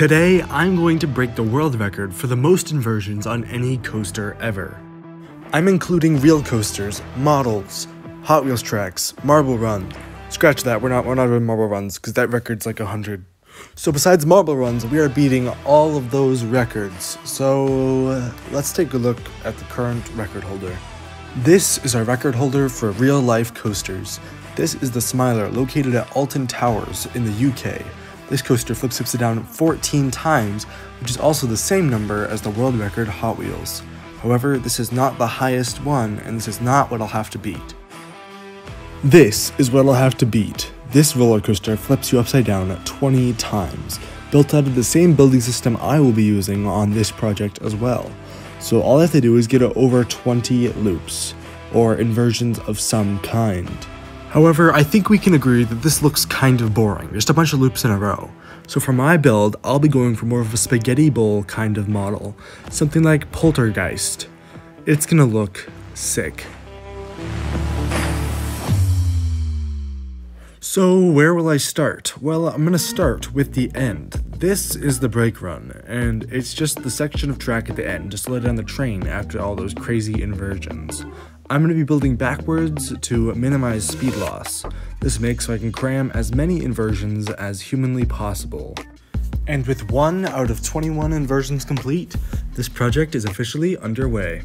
Today, I'm going to break the world record for the most inversions on any coaster ever. I'm including real coasters, models, Hot Wheels tracks, Marble Run. Scratch that, we're not we're not doing Marble Runs because that record's like 100. So besides Marble Runs, we are beating all of those records. So uh, let's take a look at the current record holder. This is our record holder for real life coasters. This is the Smiler located at Alton Towers in the UK. This coaster flips upside down 14 times, which is also the same number as the world record Hot Wheels. However, this is not the highest one, and this is not what I'll have to beat. This is what I'll have to beat. This roller coaster flips you upside down 20 times, built out of the same building system I will be using on this project as well. So all I have to do is get over 20 loops, or inversions of some kind. However, I think we can agree that this looks kind of boring, just a bunch of loops in a row. So for my build, I'll be going for more of a spaghetti bowl kind of model, something like Poltergeist. It's gonna look sick. So where will I start? Well, I'm gonna start with the end. This is the brake run, and it's just the section of track at the end, just to let down the train after all those crazy inversions. I'm going to be building backwards to minimize speed loss. This makes so I can cram as many inversions as humanly possible. And with 1 out of 21 inversions complete, this project is officially underway.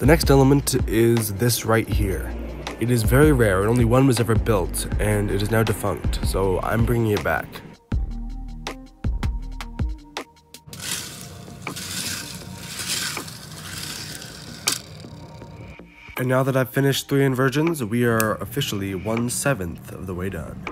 The next element is this right here. It is very rare and only one was ever built, and it is now defunct, so I'm bringing it back. And now that I've finished three inversions, we are officially one seventh of the way done.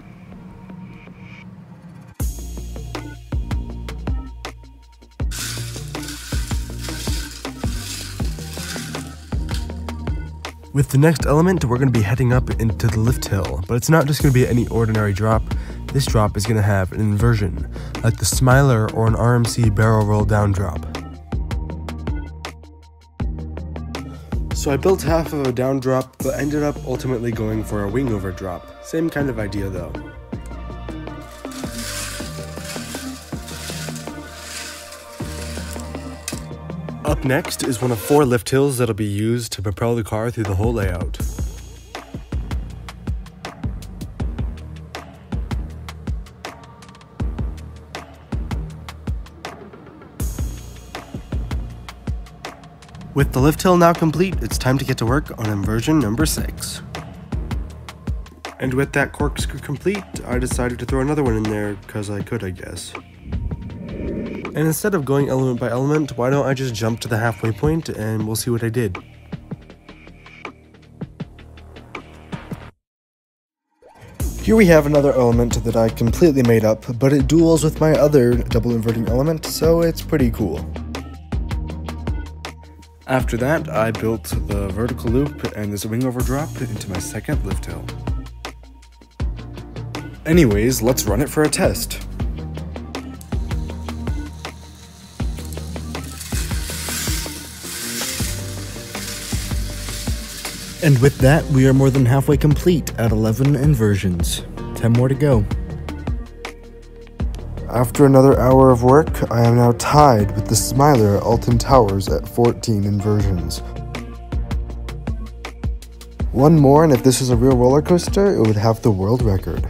With the next element, we're going to be heading up into the lift hill, but it's not just going to be any ordinary drop. This drop is going to have an inversion, like the Smiler or an RMC barrel roll down drop. So I built half of a down drop, but ended up ultimately going for a wing over drop. Same kind of idea though. Up next is one of four lift hills that'll be used to propel the car through the whole layout. With the lift hill now complete, it's time to get to work on inversion number 6. And with that corkscrew complete, I decided to throw another one in there, because I could, I guess. And instead of going element by element, why don't I just jump to the halfway point and we'll see what I did. Here we have another element that I completely made up, but it duels with my other double inverting element, so it's pretty cool. After that, I built the vertical loop and this wing over drop into my second lift hill. Anyways, let's run it for a test. And with that, we are more than halfway complete at 11 inversions. 10 more to go. After another hour of work, I am now tied with the Smiler at Alton Towers at 14 inversions. One more, and if this was a real roller coaster, it would have the world record.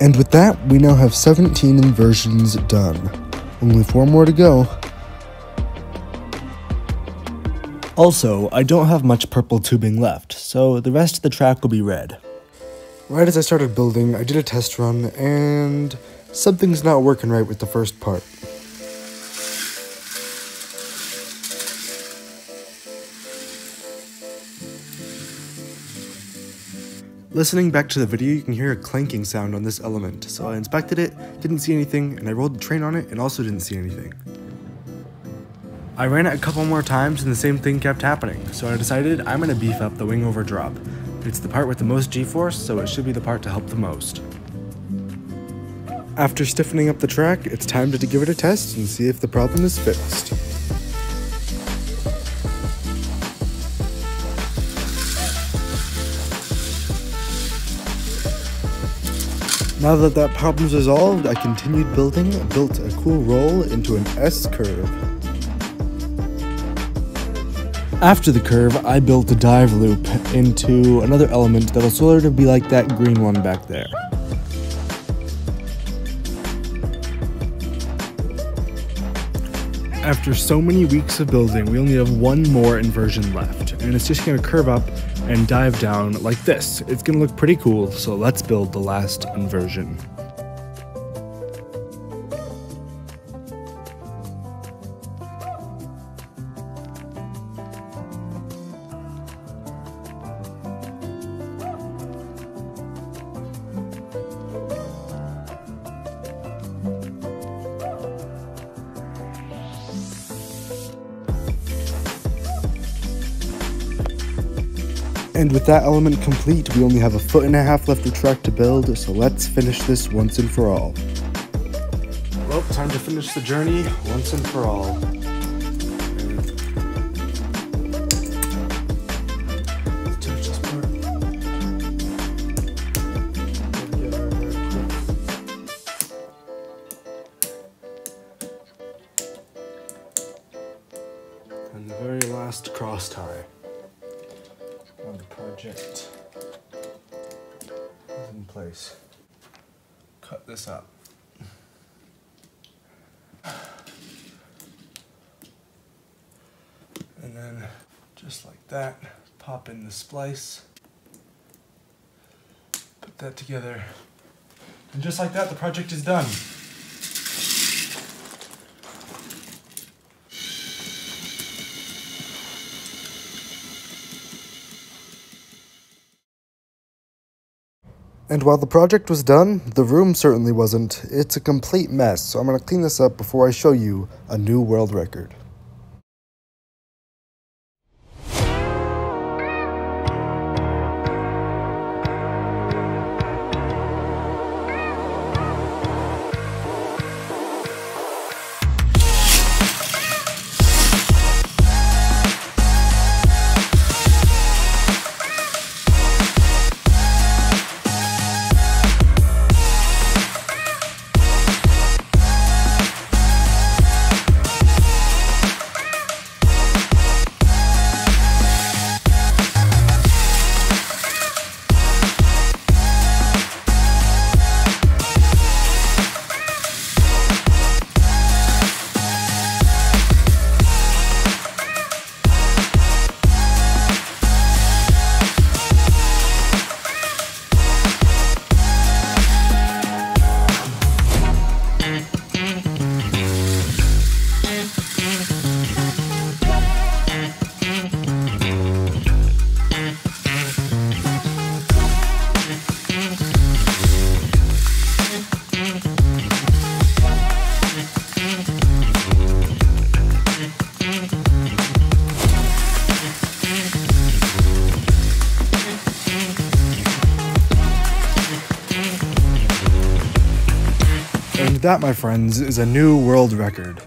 And with that, we now have 17 inversions done. Only 4 more to go. Also, I don't have much purple tubing left, so the rest of the track will be red. Right as I started building, I did a test run, and something's not working right with the first part. Listening back to the video, you can hear a clanking sound on this element, so I inspected it, didn't see anything, and I rolled the train on it and also didn't see anything. I ran it a couple more times and the same thing kept happening, so I decided I'm going to beef up the wing over drop. It's the part with the most g-force, so it should be the part to help the most. After stiffening up the track, it's time to give it a test and see if the problem is fixed. Now that that problem's resolved, I continued building, built a cool roll into an S-curve. After the curve, I built a dive loop into another element that'll sort of be like that green one back there. After so many weeks of building, we only have one more inversion left, and it's just going to curve up and dive down like this. It's gonna look pretty cool, so let's build the last inversion. And with that element complete, we only have a foot and a half left of track to build, so let's finish this once and for all. Well, time to finish the journey once and for all. The project is in place. Cut this up. And then just like that, pop in the splice, put that together, and just like that, the project is done. And while the project was done, the room certainly wasn't. It's a complete mess, so I'm going to clean this up before I show you a new world record. That, my friends, is a new world record.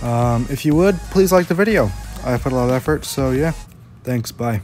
Um, if you would, please like the video. I put a lot of effort, so yeah. Thanks, bye.